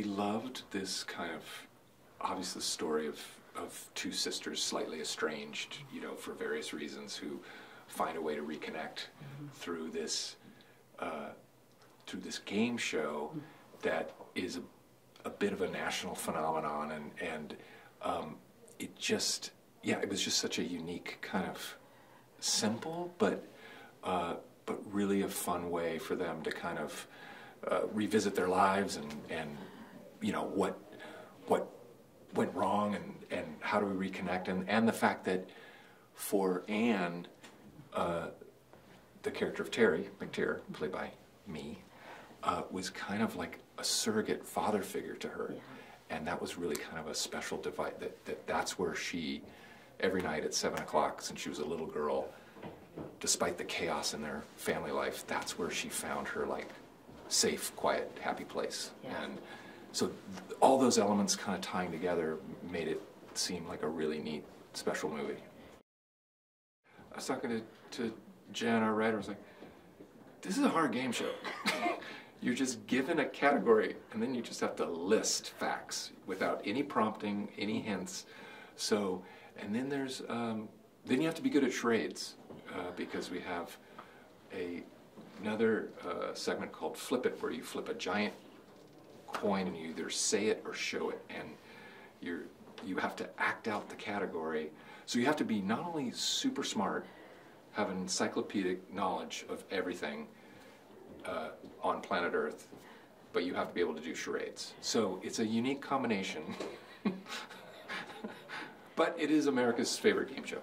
we loved this kind of obviously the story of of two sisters slightly estranged, you know, for various reasons, who find a way to reconnect through this uh, through this game show that is a, a bit of a national phenomenon, and and um, it just yeah, it was just such a unique kind of simple but uh, but really a fun way for them to kind of uh, revisit their lives and and you know what what went wrong and and how do we reconnect and and the fact that for Anne, uh, the character of Terry McTeer, played by me, uh, was kind of like a surrogate father figure to her, and that was really kind of a special divide. That, that that's where she, every night at seven o'clock, since she was a little girl, despite the chaos in their family life, that's where she found her like safe, quiet, happy place. Yeah. And so all those elements kind of tying together made it seem like a really neat, special movie. I was talking to, to Jen, our writer, I was like, this is a hard game show. You're just given a category, and then you just have to list facts without any prompting, any hints. So, and then there's, um, then you have to be good at charades uh, because we have a another uh, segment called Flip It, where you flip a giant coin and you either say it or show it, and you're you have to act out the category. So you have to be not only super smart, have an encyclopedic knowledge of everything uh, on planet Earth, but you have to be able to do charades. So it's a unique combination. but it is America's favorite game show.